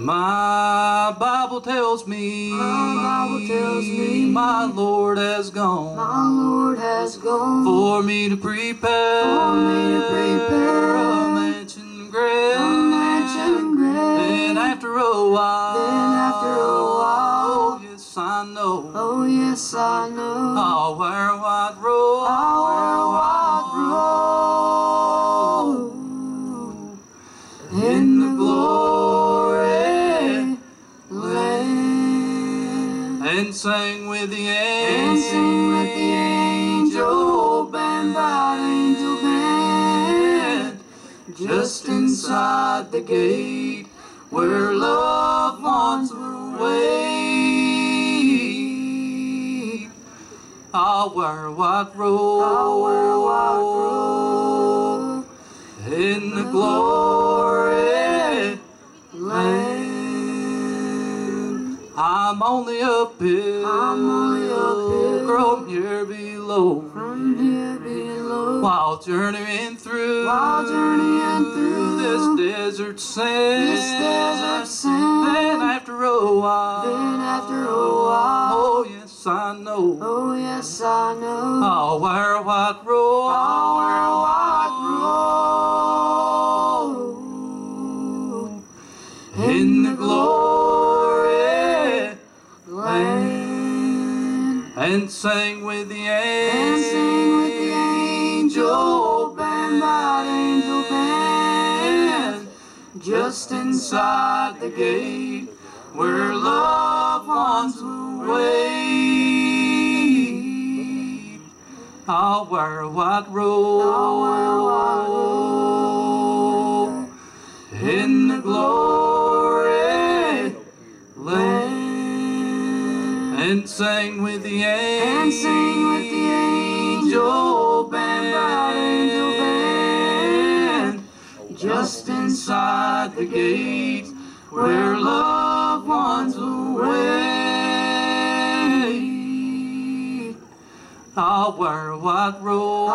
My Bible tells me, My Bible tells me my Lord has gone My Lord has gone for me to prepare, For me to prepare a mansion great. a mansion great. Then after a while, Then after a while, oh yes I know, Oh yes, I know. I'll wear white robe, I'll wear a white robe in the glory and sang with the And sing with the angel band by angel band. just inside the gate where loved ones will wait. I'll wear white robe, I'll wear white robe in the glory I'm only the uphill, I'm on the uphill. from here below, From here below, while journeying through, while journeying through this desert sand. this desert sand. Then after a while, Then after a while, oh yes I know, oh yes, I know. I'll wear a white robe. I'll wear a white robe in the glory land. and sing with the And sing with the angel band angel band. just inside the gate where loved ones will wait. I'll wear a white robe, I'll wear a white robe in the glory and sing with the And sing with the angel band angel band. just inside the gate where loved ones wait. I'll wear a white robe,